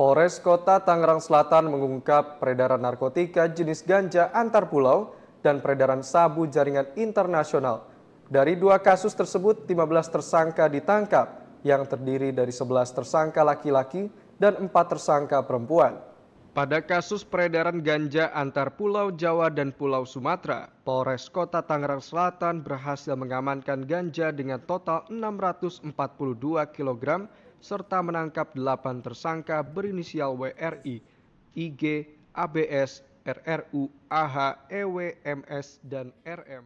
Polres Kota Tangerang Selatan mengungkap peredaran narkotika jenis ganja antar pulau dan peredaran sabu jaringan internasional. Dari dua kasus tersebut, 15 tersangka ditangkap yang terdiri dari 11 tersangka laki-laki dan 4 tersangka perempuan. Pada kasus peredaran ganja antar Pulau Jawa dan Pulau Sumatera, Polres Kota Tangerang Selatan berhasil mengamankan ganja dengan total 642 kg serta menangkap delapan tersangka berinisial WRI, IG, ABS, RRU, AH, EW, MS, dan RM.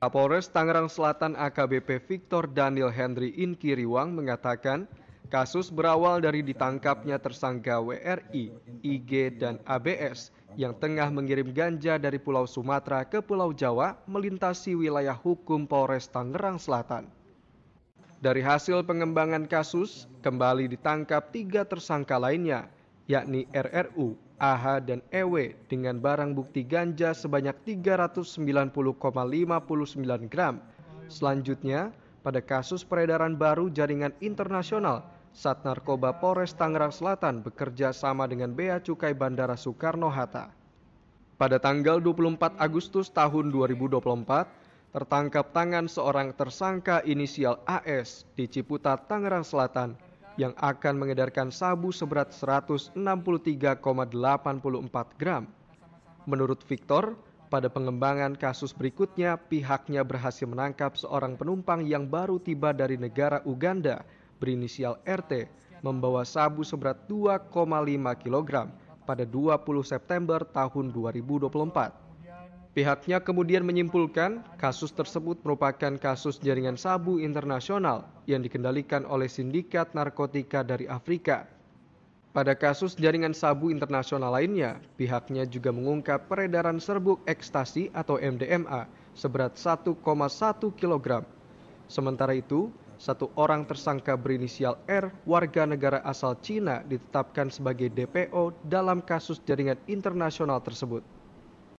Kapolres Tangerang Selatan AKBP Victor Daniel Henry Inkiriwang mengatakan kasus berawal dari ditangkapnya tersangka WRI, IG, dan ABS yang tengah mengirim ganja dari Pulau Sumatera ke Pulau Jawa melintasi wilayah hukum Polres Tangerang Selatan. Dari hasil pengembangan kasus, kembali ditangkap tiga tersangka lainnya, yakni RRU, AH, dan EW dengan barang bukti ganja sebanyak 390,59 gram. Selanjutnya, pada kasus peredaran baru jaringan internasional, Sat Narkoba Polres Tangerang Selatan bekerja sama dengan Bea Cukai Bandara Soekarno-Hatta. Pada tanggal 24 Agustus tahun 2024, tertangkap tangan seorang tersangka inisial AS di Ciputat, Tangerang Selatan yang akan mengedarkan sabu seberat 163,84 gram. Menurut Victor, pada pengembangan kasus berikutnya, pihaknya berhasil menangkap seorang penumpang yang baru tiba dari negara Uganda berinisial RT membawa sabu seberat 2,5 kg pada 20 September tahun 2024. Pihaknya kemudian menyimpulkan kasus tersebut merupakan kasus jaringan sabu internasional yang dikendalikan oleh sindikat narkotika dari Afrika. Pada kasus jaringan sabu internasional lainnya, pihaknya juga mengungkap peredaran serbuk ekstasi atau MDMA seberat 1,1 kg. Sementara itu, satu orang tersangka berinisial R warga negara asal Cina ditetapkan sebagai DPO dalam kasus jaringan internasional tersebut.